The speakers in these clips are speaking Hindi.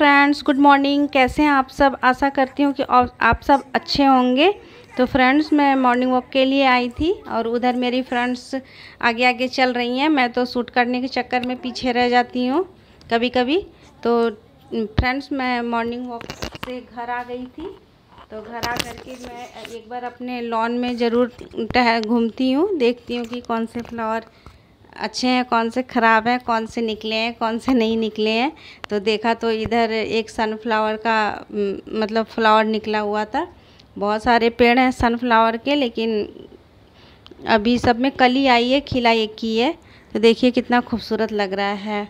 फ्रेंड्स गुड मॉर्निंग कैसे हैं आप सब? आशा करती हूँ कि आप सब अच्छे होंगे। तो फ्रेंड्स मैं मॉर्निंग वॉक के लिए आई थी और उधर मेरी फ्रेंड्स आगे आगे चल रही हैं। मैं तो सूट करने के चक्कर में पीछे रह जाती हूँ कभी कभी तो फ्रेंड्स मैं मॉर्निंग वॉक से घर आ गई थी। तो घर आ करके मैं एक बार अपने लॉन में ज़रूर टह, घूमती हूँ। देखती हूँ कि कौन से फ्लावर अच्छे हैं कौन से ख़राब हैं कौन से निकले हैं कौन से नहीं निकले हैं। तो देखा तो इधर एक सनफ्लावर का मतलब फ्लावर निकला हुआ था। बहुत सारे पेड़ हैं सनफ्लावर के लेकिन अभी सब में कली आई है खिला एक की है। तो देखिए कितना खूबसूरत लग रहा है।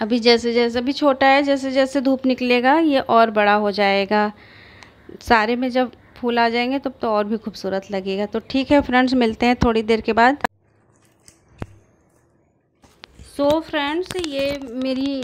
अभी जैसे जैसे अभी छोटा है जैसे जैसे धूप निकलेगा ये और बड़ा हो जाएगा। सारे में जब फूल आ जाएँगे तब तो, तो और भी खूबसूरत लगेगा। तो ठीक है फ्रेंड्स मिलते हैं थोड़ी देर के बाद। सो so फ्रेंड्स ये मेरी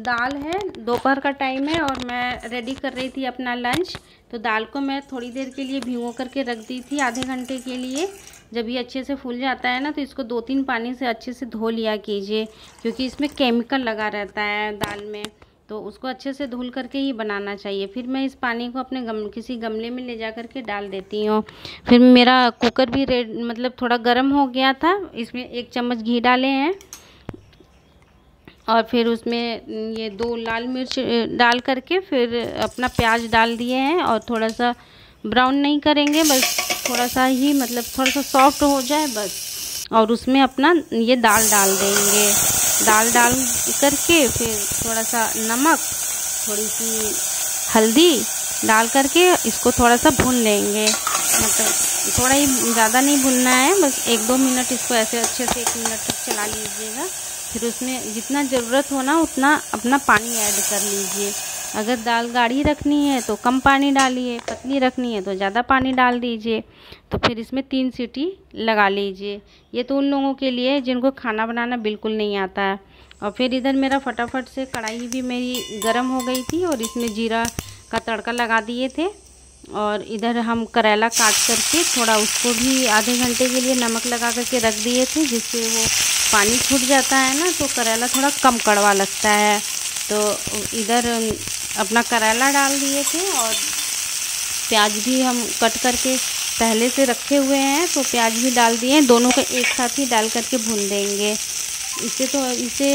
दाल है। दोपहर का टाइम है और मैं रेडी कर रही थी अपना लंच तो दाल को मैं थोड़ी देर के लिए भिगो करके रख दी थी, आधे घंटे के लिए। जब ये अच्छे से फूल जाता है ना तो इसको दो तीन पानी से अच्छे से धो लिया कीजिए, क्योंकि इसमें केमिकल लगा रहता है दाल में। तो उसको अच्छे से धुल करके ही बनाना चाहिए। फिर मैं इस पानी को अपने गम, किसी गमले में ले जा कर के डाल देती हूँ। फिर मेरा कुकर भी रेड मतलब थोड़ा गर्म हो गया था, इसमें एक चम्मच घी डाले हैं। और फिर उसमें ये दो लाल मिर्च डाल करके फिर अपना प्याज डाल दिए हैं और थोड़ा सा ब्राउन नहीं करेंगे, बस थोड़ा सा ही मतलब थोड़ा सा सॉफ्ट हो जाए बस। और उसमें अपना ये दाल डाल देंगे। दाल डाल करके फिर थोड़ा सा नमक, थोड़ी सी हल्दी डाल करके इसको थोड़ा सा भून लेंगे। मतलब थोड़ा ही, ज़्यादा नहीं भूनना है, बस एक दो मिनट इसको ऐसे अच्छे से एक मिनट तक चला लीजिएगा। फिर उसमें जितना ज़रूरत हो ना, उतना अपना पानी ऐड कर लीजिए। अगर दाल गाढ़ी रखनी है तो कम पानी डालिए, पतली रखनी है तो ज़्यादा पानी डाल दीजिए। तो फिर इसमें तीन सीटी लगा लीजिए। ये तो उन लोगों के लिए जिनको खाना बनाना बिल्कुल नहीं आता। है और फिर इधर मेरा फटाफट से कढ़ाई भी मेरी गर्म हो गई थी और इसमें जीरा का तड़का लगा दिए थे। और इधर हम करेला काट करके थोड़ा उसको भी आधे घंटे के लिए नमक लगा करके रख दिए थे, जिससे वो पानी छूट जाता है ना तो करेला थोड़ा कम कड़वा लगता है। तो इधर अपना करेला डाल दिए थे और प्याज भी हम कट करके पहले से रखे हुए हैं तो प्याज भी डाल दिए हैं। दोनों को एक साथ ही डाल करके भून देंगे। इससे तो इसे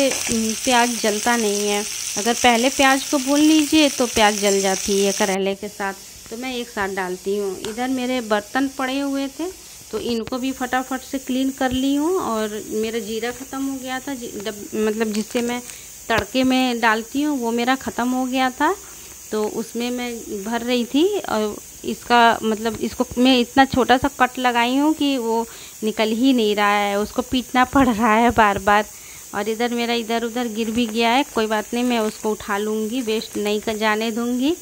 प्याज जलता नहीं है। अगर पहले प्याज को भून लीजिए तो प्याज जल जाती है करेले के साथ। तो मैं एक साथ डालती हूँ। इधर मेरे बर्तन पड़े हुए थे तो इनको भी फटाफट से क्लीन कर ली हूँ और मेरा जीरा ख़त्म हो गया था जब मतलब जिससे मैं तड़के में डालती हूँ, वो मेरा ख़त्म हो गया था। तो उसमें मैं भर रही थी और इसका मतलब इसको मैं इतना छोटा सा कट लगाई हूँ कि वो निकल ही नहीं रहा है, उसको पीटना पड़ रहा है बार बार और इधर मेरा इधर उधर गिर भी गया है, कोई बात नहीं, मैं उसको उठा लूँगी वेस्ट नहीं कर जाने दूँगी।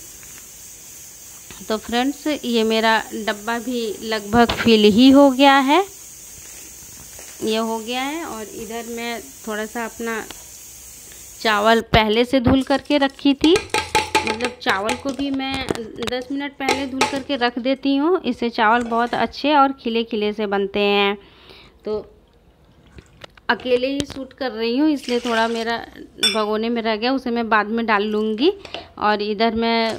तो फ्रेंड्स, ये मेरा डब्बा भी लगभग फिल ही हो गया है। ये हो गया है और इधर मैं थोड़ा सा अपना चावल पहले से धुल करके रखी थी। मतलब चावल को भी मैं 10 मिनट पहले धुल करके रख देती हूँ। इससे चावल बहुत अच्छे और खिले खिले से बनते हैं। तो अकेले ही सूट कर रही हूँ, इसलिए थोड़ा मेरा भगोने में रह गया, उसे मैं बाद में डाल लूँगी। और इधर मैं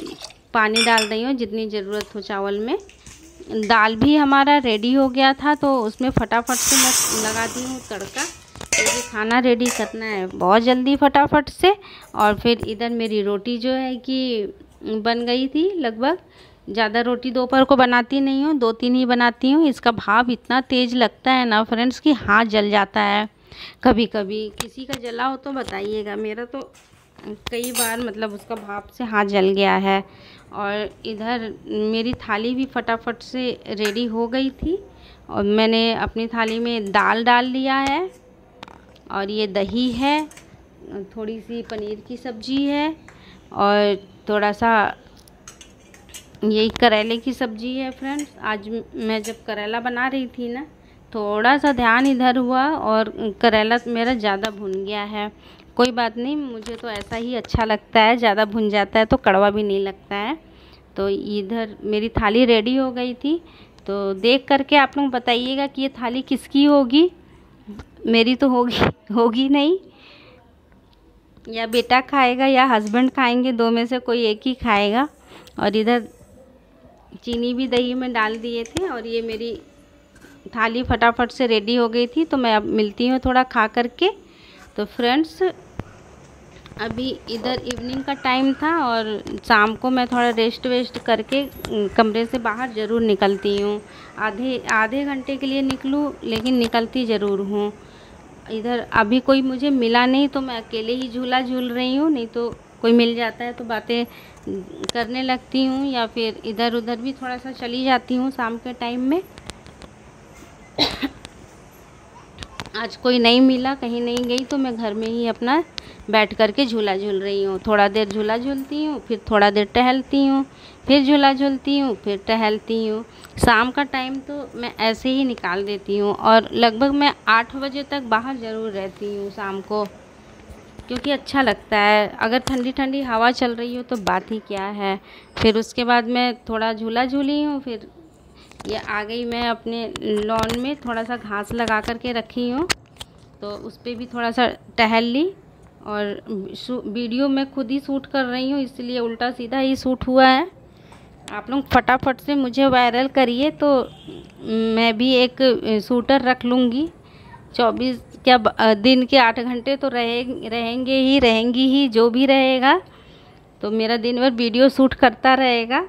पानी डाल रही हूँ जितनी ज़रूरत हो चावल में। दाल भी हमारा रेडी हो गया था तो उसमें फटाफट से मैं लगा दी हूँ तड़का। क्योंकि खाना रेडी करना है बहुत जल्दी फटाफट से। और फिर इधर मेरी रोटी जो है कि बन गई थी लगभग। ज़्यादा रोटी दोपहर को बनाती नहीं हूँ दो तीन ही बनाती हूँ। इसका भाव इतना तेज़ लगता है ना फ्रेंड्स कि हाथ जल जाता है। कभी कभी किसी का जला हो तो बताइएगा। मेरा तो कई बार मतलब उसका भाप से हाथ जल गया है। और इधर मेरी थाली भी फटाफट से रेडी हो गई थी। और मैंने अपनी थाली में दाल डाल लिया है। और ये दही है थोड़ी सी पनीर की सब्ज़ी है और थोड़ा सा यही करेले की सब्ज़ी है फ्रेंड्स। आज मैं जब करेला बना रही थी ना थोड़ा सा ध्यान इधर हुआ और करेला मेरा ज़्यादा भुन गया है। कोई बात नहीं, मुझे तो ऐसा ही अच्छा लगता है, ज़्यादा भुन जाता है तो कड़वा भी नहीं लगता है। तो इधर मेरी थाली रेडी हो गई थी तो देख करके आप लोग बताइएगा कि ये थाली किसकी होगी? मेरी तो होगी होगी नहीं। या बेटा खाएगा या हस्बैंड खाएँगे, दो में से कोई एक ही खाएगा। और इधर चीनी भी दही में डाल दिए थे और ये मेरी थाली फटाफट से रेडी हो गई थी तो मैं अब मिलती हूँ थोड़ा खा करके। तो फ्रेंड्स, अभी इधर इवनिंग का टाइम था और शाम को मैं थोड़ा रेस्ट वेस्ट करके कमरे से बाहर ज़रूर निकलती हूँ। आधे आधे घंटे के लिए निकलूँ, लेकिन निकलती ज़रूर हूँ। इधर अभी कोई मुझे मिला नहीं तो मैं अकेले ही झूला झूल रही हूँ, नहीं तो कोई मिल जाता है तो बातें करने लगती हूँ या फिर इधर उधर भी थोड़ा सा चली जाती हूँ शाम के टाइम में। आज कोई नहीं मिला, कहीं नहीं गई तो मैं घर में ही अपना बैठ कर के झूला झूल रही हूँ। थोड़ा देर झूला झूलती हूँ, फिर थोड़ा देर टहलती हूँ, फिर झूला झूलती हूँ, फिर टहलती हूँ। शाम का टाइम तो मैं ऐसे ही निकाल देती हूँ और लगभग मैं आठ बजे तक बाहर ज़रूर रहती हूँ शाम को, क्योंकि अच्छा लगता है। अगर ठंडी ठंडी हवा चल रही हो तो बात ही क्या है। फिर उसके बाद मैं थोड़ा झूला झूली हूँ, फिर ये आ गई मैं अपने लॉन में, थोड़ा सा घास लगा कर के रखी हूँ। तो उस पर भी थोड़ा सा टहल ली और वीडियो मैं खुद ही सूट कर रही हूँ, इसलिए उल्टा सीधा ही सूट हुआ है। आप लोग फटाफट से मुझे वायरल करिए तो मैं भी एक शूटर रख लूँगी। चौबीस, क्या दिन के आठ घंटे तो रहे, रहेंगे ही, रहेंगी ही, जो भी रहेगा। तो मेरा दिन भर वीडियो शूट करता रहेगा।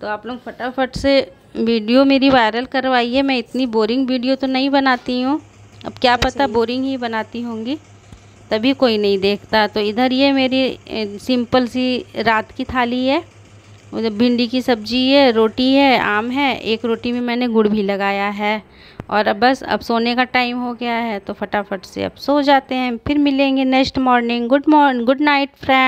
तो आप लोग फटाफट से वीडियो मेरी वायरल करवाइए मैं इतनी बोरिंग वीडियो तो नहीं बनाती हूँ। अब क्या पता बोरिंग ही। बनाती होंगी। तभी कोई नहीं देखता। तो इधर ये मेरी सिंपल सी रात की थाली है। उधर भिंडी की सब्ज़ी है रोटी है आम है। एक रोटी में मैंने गुड़ भी लगाया है। और अब बस अब सोने का टाइम हो गया है तो फटाफट से अब सो जाते हैं। फिर मिलेंगे next morning good morning good night friend